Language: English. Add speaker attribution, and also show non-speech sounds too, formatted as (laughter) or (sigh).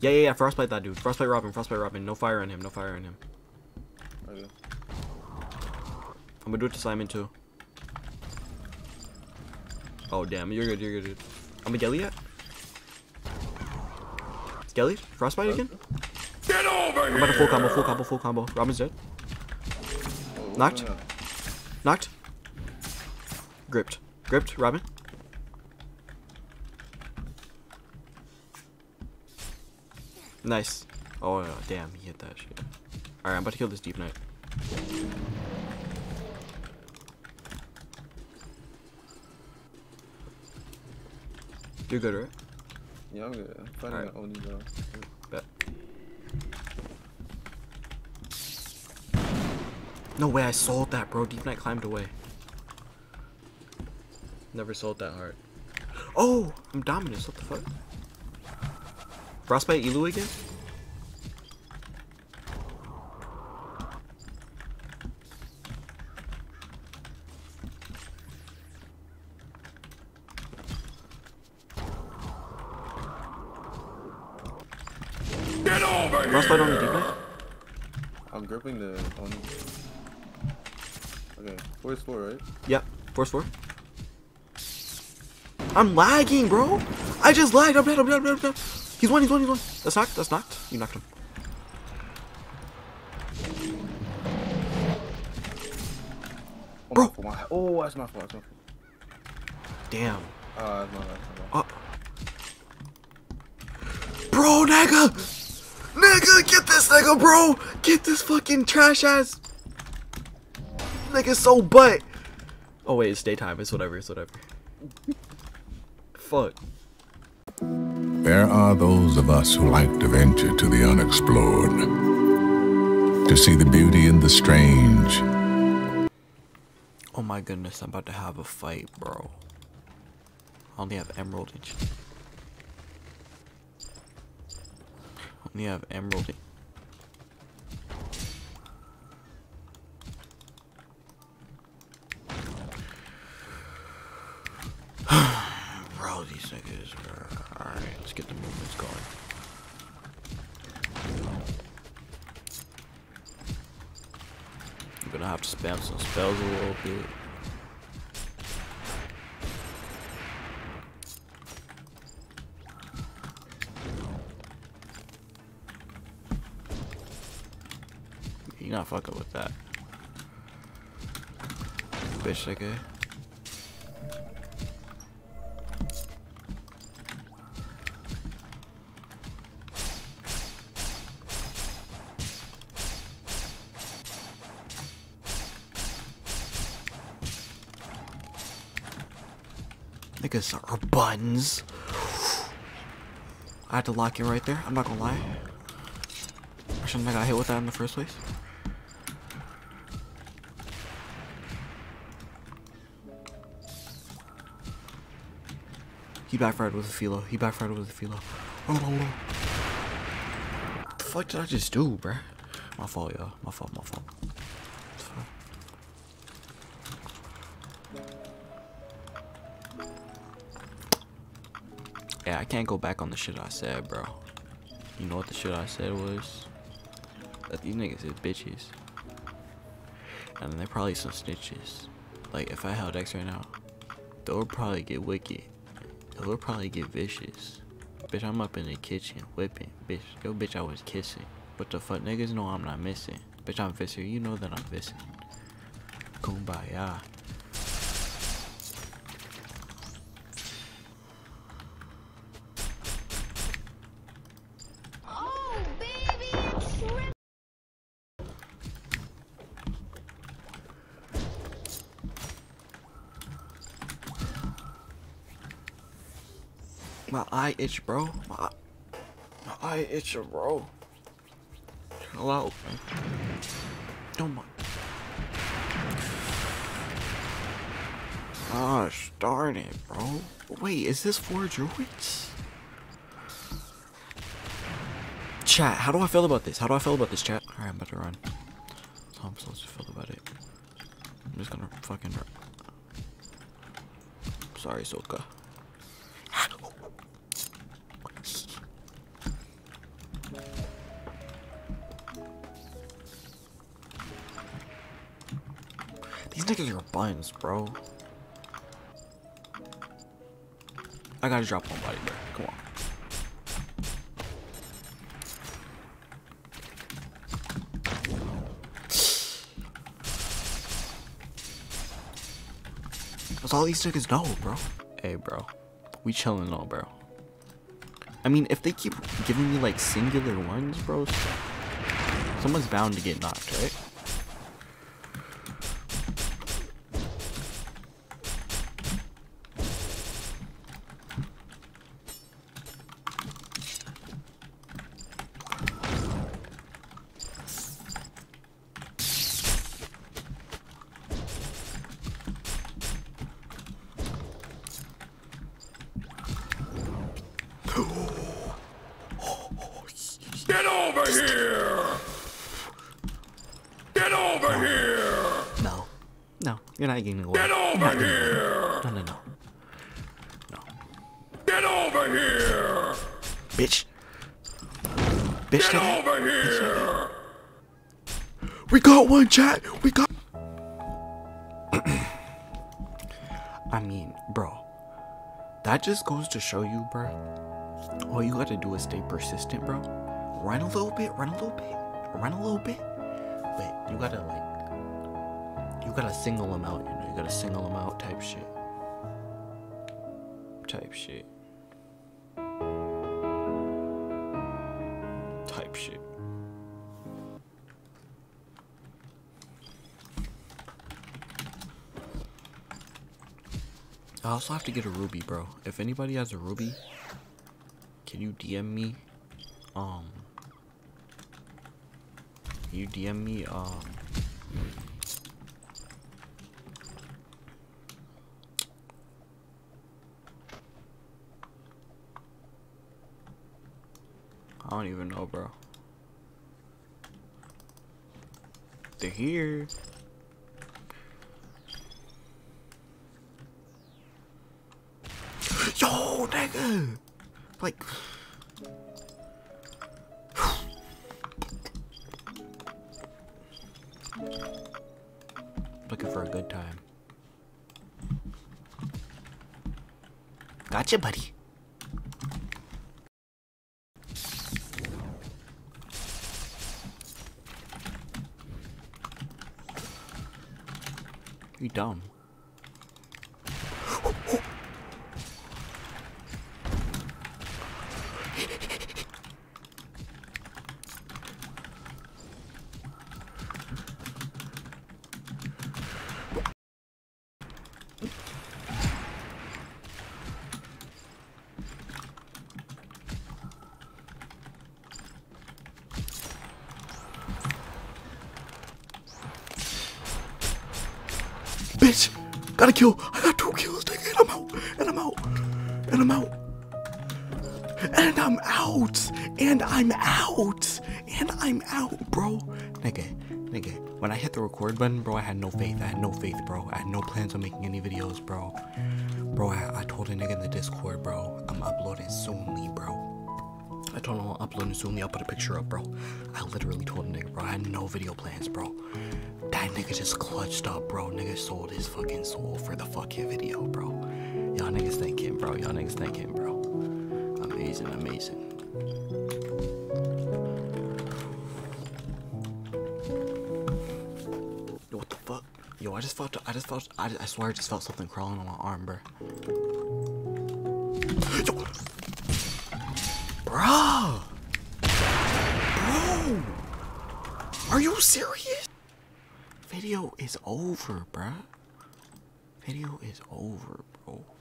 Speaker 1: Yeah, yeah, yeah. Frostbite that dude. Frostbite Robin. Frostbite Robin. No fire on him. No fire on him.
Speaker 2: Okay.
Speaker 1: I'm gonna do it to Simon too. Oh damn, you're good, you're good, dude. I'm a Gelly yet? Skelly? Frostbite again?
Speaker 3: Get over
Speaker 1: I'm about to full combo, full combo, full combo. Robin's dead.
Speaker 2: Oh,
Speaker 1: Knocked? Knocked. Gripped. Gripped, Robin. Nice. Oh damn, he hit that shit. Alright, I'm about to kill this deep knight. You're good, right?
Speaker 2: Yeah, I'm good. I'm fighting
Speaker 1: Alright.
Speaker 2: the Oni though.
Speaker 1: Bet. No way, I sold that, bro. Deep Knight climbed away. Never sold that hard. Oh, I'm Dominus. What the fuck? Frostbite Elu again?
Speaker 3: Get over here!
Speaker 1: Frostbite on the deep
Speaker 2: I'm gripping the Oni. Okay, four four, right?
Speaker 1: Yep. Force 4. I'm lagging, bro. I just lagged. I'm dead. I'm dead. I'm dead. I'm dead. He's one. He's one. He's one. That's knocked. That's knocked. You knocked him. Bro.
Speaker 2: My fault, my, oh, that's my fault. That's my fault.
Speaker 1: Damn.
Speaker 2: That's my bad. That's my bad.
Speaker 1: Uh. Bro, nigga! Nigga, get this nigga, bro! Get this fucking trash ass nigga so butt. Oh wait, it's daytime. It's whatever. It's whatever. (laughs) Fuck.
Speaker 4: There are those of us who like to venture to the unexplored, to see the beauty in the strange,
Speaker 1: Oh my goodness, I'm about to have a fight, bro. I only have emerald. Only have emerald. and- Bro, Alright, let's get the movements going. I'm gonna have to spam some spells a little bit. You're not fucking with that. Bitch, okay? Niggas are buns. I had to lock in right there. I'm not gonna lie. I shouldn't have got hit with that in the first place. He backfired with a philo. He backfired with a philo. Oh, no, no. What the fuck did I just do, bruh? My fault, y'all. My fault, my fault. Yeah, I can't go back on the shit I said, bro. You know what the shit I said was? That these niggas is bitches. And they're probably some snitches. Like, if I held X right now, they'll probably get wicked. They'll probably get vicious. Bitch, I'm up in the kitchen whipping. Bitch, yo, bitch, I was kissing. What the fuck? Niggas know I'm not missing. Bitch, I'm Visser. You know that I'm Visser. Kumbaya.
Speaker 5: Oh, baby, it's shrimp.
Speaker 1: My eye itch, bro. My, my eye itch, bro. Hello. Don't mind. Gosh darn it, bro. Wait, is this for druids? Chat, how do I feel about this? How do I feel about this, chat? Alright, I'm about to run. How I'm supposed to feel about it. I'm just gonna fucking run. Sorry, Soka. Niggas are buns, bro. I gotta drop one body, bro. Come on. That's all these niggas know, bro. Hey, bro. We chillin' though, bro. I mean, if they keep giving me like singular ones, bro, someone's bound to get knocked, right?
Speaker 3: Get over here! Get over here!
Speaker 1: No. No, you're not getting away.
Speaker 3: Get over here!
Speaker 1: No, no, no. No.
Speaker 3: Get over here!
Speaker 1: Bitch. Bitch,
Speaker 3: Get over here!
Speaker 1: We got one, chat. We got. (clears throat) I mean, bro. That just goes to show you, bro. All you gotta do is stay persistent, bro. Run a little bit, run a little bit, run a little bit. But you gotta, like. You gotta single them out, you know? You gotta single them out type shit. Type shit. Type shit. I also have to get a ruby, bro. If anybody has a ruby, can you DM me? Um, you DM me? Um, I don't even know, bro. They're here. Yo, nigga! Like. Gotcha, buddy. You dumb. Bitch! Got a kill! I got two kills, nigga, and I'm out! And I'm out! And I'm out! And I'm out! And I'm out! And I'm out, bro! Nigga, nigga, when I hit the record button, bro, I had no faith. I had no faith, bro. I had no plans on making any videos, bro. Bro, I, I told a nigga in the Discord, bro, I'm uploading soonly, bro. I told him I'm uploading soonly. I'll put a picture up, bro. I literally told a nigga, bro, I had no video plans, bro. That nigga just clutched up, bro. Nigga sold his fucking soul for the fucking video, bro. Y'all niggas thinking, bro. Y'all niggas thinking, bro. Amazing, amazing. Yo, what the fuck? Yo, I just felt, I just felt, I, I swear I just felt something crawling on my arm, bro. Yo. Bruh! Bro! Are you serious? Video is over, bruh. Video is over, bro.